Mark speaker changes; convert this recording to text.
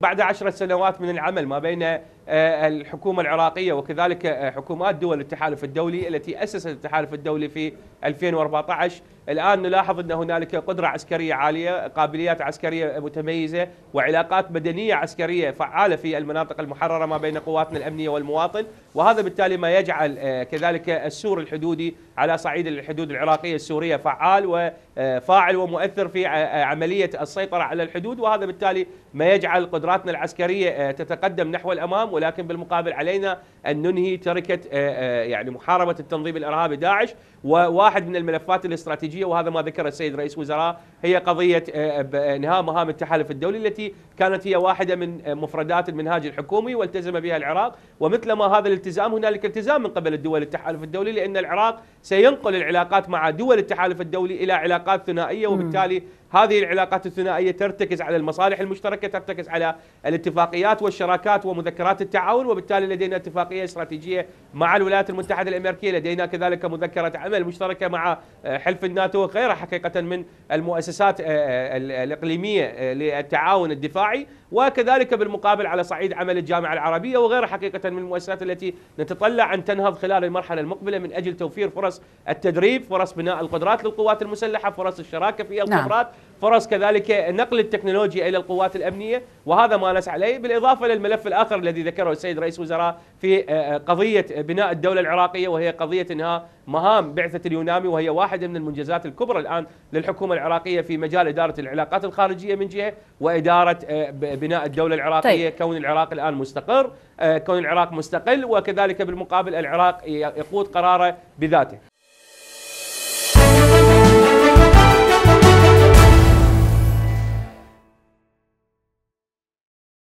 Speaker 1: بعد عشرة سنوات من العمل ما بين الحكومة العراقية وكذلك آه، حكومات دول التحالف الدولي التي أسست التحالف الدولي في 2014 الآن نلاحظ أن هنالك قدرة عسكرية عالية قابليات عسكرية متميزة وعلاقات مدنية عسكرية فعالة في المناطق المحررة ما بين قواتنا الأمنية والمواطن. وهذا بالتالي ما يجعل آه، كذلك السور الحدودي على صعيد الحدود العراقية السورية فعال وفاعل ومؤثر في عملية السيطرة على الحدود. وهذا بالتالي ما يجعل قدراتنا العسكرية تتقدم نحو الأمام. ولكن بالمقابل علينا أن ننهي تركة يعني محاربة التنظيم الإرهابي داعش وواحد من الملفات الاستراتيجية وهذا ما ذكر السيد رئيس وزراء هي قضية انهاء مهام التحالف الدولي التي كانت هي واحدة من مفردات المنهاج الحكومي والتزم بها العراق. ومثل ما هذا الالتزام هنالك التزام من قبل الدول التحالف الدولي لأن العراق سينقل العلاقات مع دول التحالف الدولي إلى علاقات ثنائية وبالتالي هذه العلاقات الثنائية ترتكز على المصالح المشتركة ترتكز على الاتفاقيات والشراكات ومذكرات التعاون وبالتالي لدينا اتفاقية استراتيجية مع الولايات المتحدة الأمريكية لدينا كذلك مذكرة عمل مشتركة مع آه، حلف الناتو وغيرها حقيقة من المؤسسات آه، آه، الإقليمية للتعاون الدفاعي وكذلك بالمقابل على صعيد عمل الجامعة العربية وغيرها حقيقة من المؤسسات التي نتطلع أن تنهض خلال المرحلة المقبلة من أجل توفير فرص التدريب، فرص بناء القدرات للقوات المسلحة، فرص الشراكة في. الخبرات، نعم. فرص كذلك نقل التكنولوجيا إلى القوات الأمنية وهذا ما نسعى عليه بالإضافة للملف الآخر الذي ذكره السيد رئيس وزراء في آه، آه، قضية بناء الدولة العراقية وهي قضية انهاء مهام بعثة اليونامي وهي واحدة من المنجزات الكبرى الآن للحكومة العراقية في مجال إدارة العلاقات الخارجية من جهة وإدارة آه، بناء الدولة العراقية طيب. كون العراق الآن مستقر كون العراق مستقل وكذلك بالمقابل العراق يقود قراره بذاته